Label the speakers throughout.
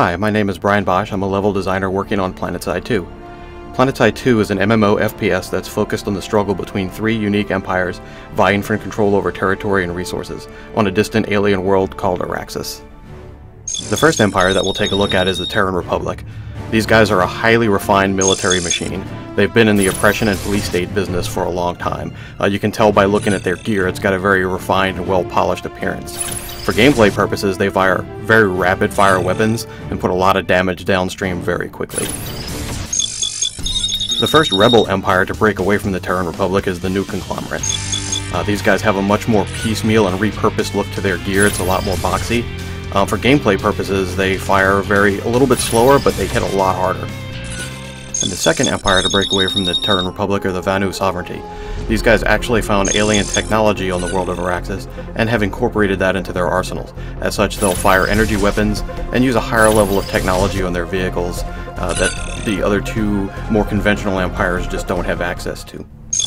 Speaker 1: Hi, my name is Brian Bosch. I'm a level designer working on PlanetSide 2. PlanetSide 2 is an MMO FPS that's focused on the struggle between three unique empires vying for control over territory and resources on a distant alien world called Auraxis. The first empire that we'll take a look at is the Terran Republic. These guys are a highly refined military machine. They've been in the oppression and police state business for a long time. Uh, you can tell by looking at their gear, it's got a very refined and well-polished appearance. For gameplay purposes, they fire very rapid fire weapons and put a lot of damage downstream very quickly. The first rebel empire to break away from the Terran Republic is the New Conglomerate. Uh, these guys have a much more piecemeal and repurposed look to their gear, it's a lot more boxy. Uh, for gameplay purposes, they fire very a little bit slower, but they hit a lot harder. And the second empire to break away from the Terran Republic are the Vanu Sovereignty. These guys actually found alien technology on the world of Auraxis and have incorporated that into their arsenals. As such, they'll fire energy weapons and use a higher level of technology on their vehicles uh, that the other two more conventional empires just don't have access to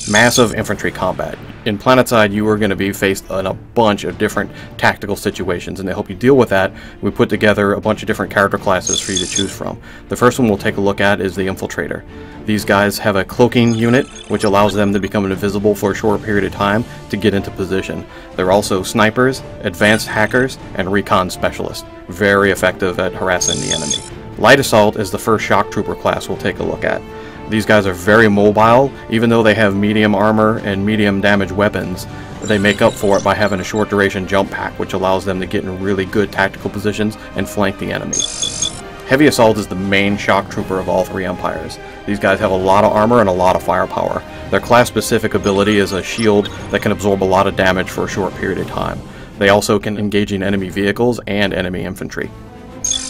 Speaker 1: massive infantry combat. In PlanetSide, you are going to be faced in a bunch of different tactical situations, and to help you deal with that, we put together a bunch of different character classes for you to choose from. The first one we'll take a look at is the Infiltrator. These guys have a cloaking unit, which allows them to become invisible for a short period of time to get into position. They're also snipers, advanced hackers, and recon specialists, very effective at harassing the enemy. Light Assault is the first shock trooper class we'll take a look at. These guys are very mobile, even though they have medium armor and medium damage weapons. They make up for it by having a short duration jump pack, which allows them to get in really good tactical positions and flank the enemy. Heavy Assault is the main shock trooper of all three empires. These guys have a lot of armor and a lot of firepower. Their class-specific ability is a shield that can absorb a lot of damage for a short period of time. They also can engage in enemy vehicles and enemy infantry.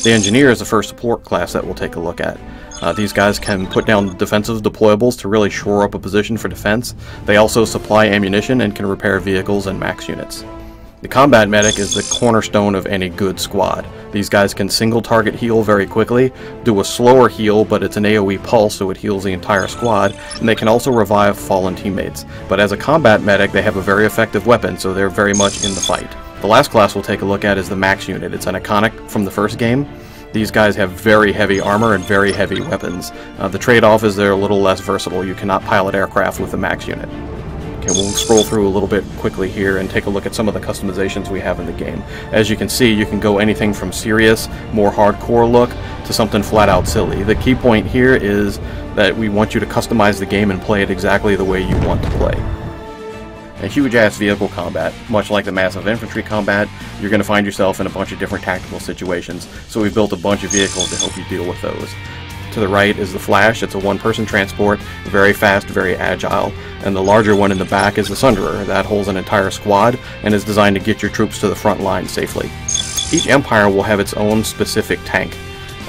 Speaker 1: The Engineer is the first support class that we'll take a look at. Uh, these guys can put down defensive deployables to really shore up a position for defense. They also supply ammunition and can repair vehicles and max units. The combat medic is the cornerstone of any good squad. These guys can single target heal very quickly, do a slower heal but it's an AoE pulse so it heals the entire squad, and they can also revive fallen teammates. But as a combat medic they have a very effective weapon so they're very much in the fight. The last class we'll take a look at is the max unit. It's an iconic from the first game. These guys have very heavy armor and very heavy weapons. Uh, the trade-off is they're a little less versatile. You cannot pilot aircraft with the max unit. Okay, we'll scroll through a little bit quickly here and take a look at some of the customizations we have in the game. As you can see, you can go anything from serious, more hardcore look, to something flat out silly. The key point here is that we want you to customize the game and play it exactly the way you want to play a huge-ass vehicle combat. Much like the massive infantry combat, you're going to find yourself in a bunch of different tactical situations, so we've built a bunch of vehicles to help you deal with those. To the right is the Flash, it's a one-person transport, very fast, very agile, and the larger one in the back is the Sunderer, that holds an entire squad and is designed to get your troops to the front line safely. Each Empire will have its own specific tank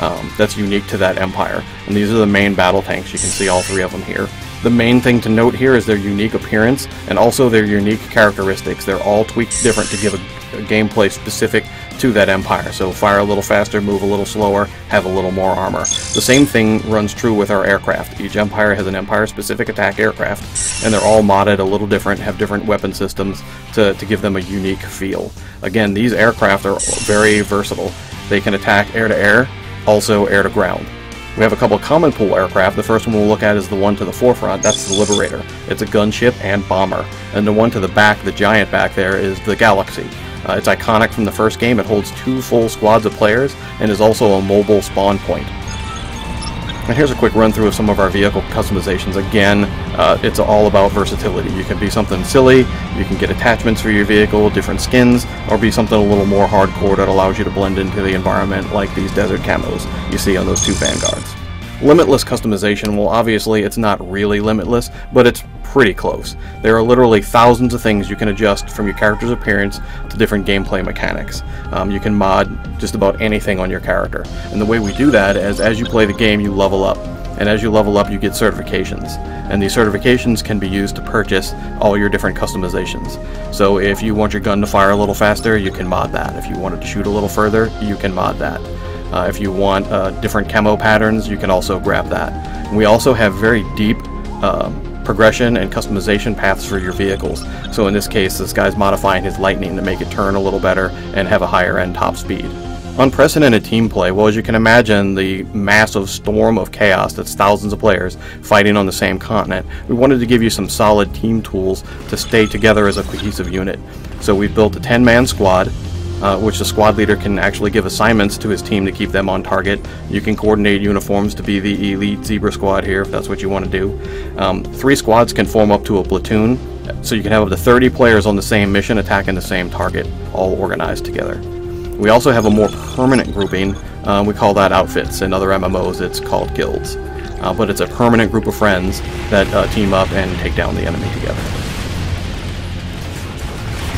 Speaker 1: um, that's unique to that Empire, and these are the main battle tanks, you can see all three of them here. The main thing to note here is their unique appearance and also their unique characteristics. They're all tweaked different to give a, a, gameplay specific to that empire. So fire a little faster, move a little slower, have a little more armor. The same thing runs true with our aircraft. Each empire has an empire-specific attack aircraft, and they're all modded a little different, have different weapon systems to, to give them a unique feel. Again, these aircraft are very versatile. They can attack air-to-air, -air, also air-to-ground. We have a couple common pool aircraft. The first one we'll look at is the one to the forefront. That's the Liberator. It's a gunship and bomber. And the one to the back, the giant back there, is the Galaxy. Uh, it's iconic from the first game. It holds two full squads of players and is also a mobile spawn point. And here's a quick run through of some of our vehicle customizations. Again, uh, it's all about versatility. You can be something silly, you can get attachments for your vehicle, different skins, or be something a little more hardcore that allows you to blend into the environment like these desert camos you see on those two Vanguards. Limitless customization, well obviously it's not really limitless, but it's pretty close. There are literally thousands of things you can adjust from your character's appearance to different gameplay mechanics. Um, you can mod just about anything on your character. And the way we do that is as you play the game, you level up. And as you level up, you get certifications. And these certifications can be used to purchase all your different customizations. So if you want your gun to fire a little faster, you can mod that. If you want it to shoot a little further, you can mod that. Uh, if you want uh, different camo patterns, you can also grab that. We also have very deep um, progression and customization paths for your vehicles. So in this case, this guy's modifying his Lightning to make it turn a little better and have a higher end top speed. Unprecedented team play. Well, as you can imagine, the massive storm of chaos that's thousands of players fighting on the same continent. We wanted to give you some solid team tools to stay together as a cohesive unit. So we've built a 10 man squad uh, which the squad leader can actually give assignments to his team to keep them on target. You can coordinate uniforms to be the elite Zebra squad here if that's what you want to do. Um, three squads can form up to a platoon, so you can have up to 30 players on the same mission attacking the same target, all organized together. We also have a more permanent grouping. Uh, we call that outfits. In other MMOs, it's called guilds. Uh, but it's a permanent group of friends that uh, team up and take down the enemy together.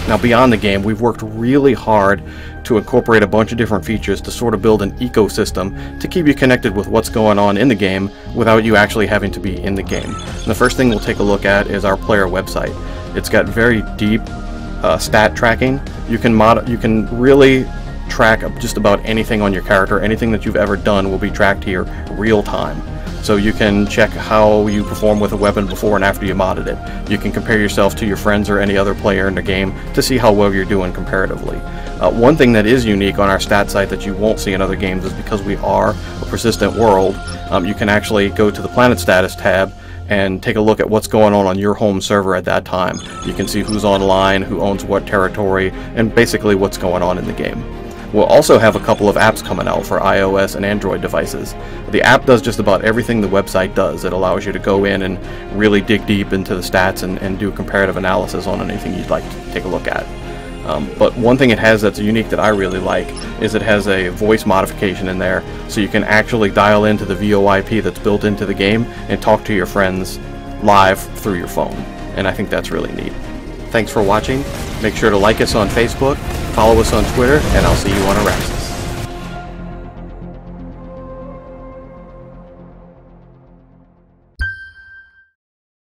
Speaker 1: Now beyond the game, we've worked really hard to incorporate a bunch of different features to sort of build an ecosystem to keep you connected with what's going on in the game without you actually having to be in the game. And the first thing we'll take a look at is our player website. It's got very deep uh, stat tracking. You can mod you can really track just about anything on your character. Anything that you've ever done will be tracked here real time. So you can check how you perform with a weapon before and after you modded it. You can compare yourself to your friends or any other player in the game to see how well you're doing comparatively. Uh, one thing that is unique on our stat site that you won't see in other games is because we are a persistent world, um, you can actually go to the planet status tab and take a look at what's going on on your home server at that time. You can see who's online, who owns what territory, and basically what's going on in the game. We'll also have a couple of apps coming out for iOS and Android devices. The app does just about everything the website does. It allows you to go in and really dig deep into the stats and, and do comparative analysis on anything you'd like to take a look at. Um, but one thing it has that's unique that I really like is it has a voice modification in there so you can actually dial into the VoIP that's built into the game and talk to your friends live through your phone. And I think that's really neat. Thanks for watching. Make sure to like us on Facebook, follow us on Twitter, and I'll see you on Auraxis.